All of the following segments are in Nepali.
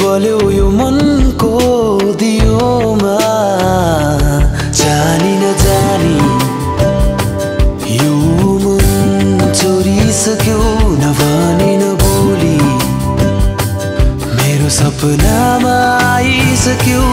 बल्यो यो मनको दियोमा। जानी नजानी यो मन चोरिसक्यो न बोली। मेरो सपनामा आइसक्यो।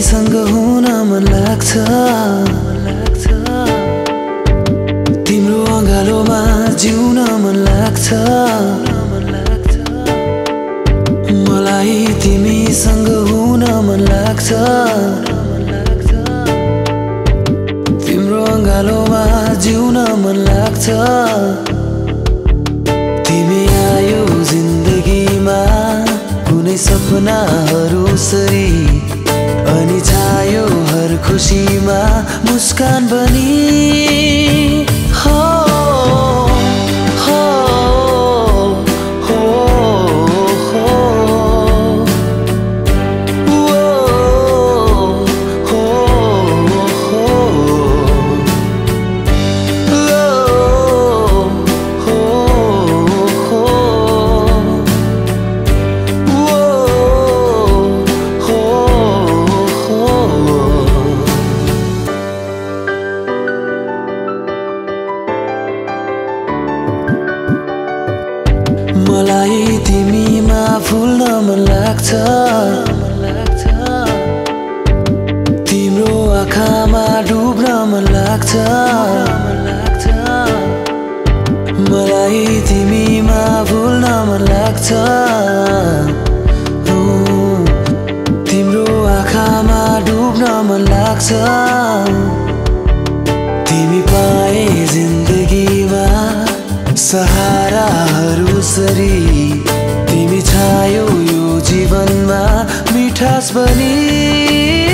तिमीसँग हुन मन लाग्छ। तिम्रो अँगालोमा जिउन मन लाग्छ। मलाई तिमीसँग हुन मन लाग्छ। तिम्रो अँगालोमा जिउन मन लाग्छ। सरी अनि छायो हर खुसीमा मुस्कान बनी। आँखामा डुब्न मन लाग्छ। मलाई तिमीमा भुल्न मन लाग्छ। तिम्रो आँखामा डुब्न मन लाग्छ। तिमी पाए जिन्दगीमा सहाराहरू सरी। तिमी छायो यो जीवनमा मिठास बनी।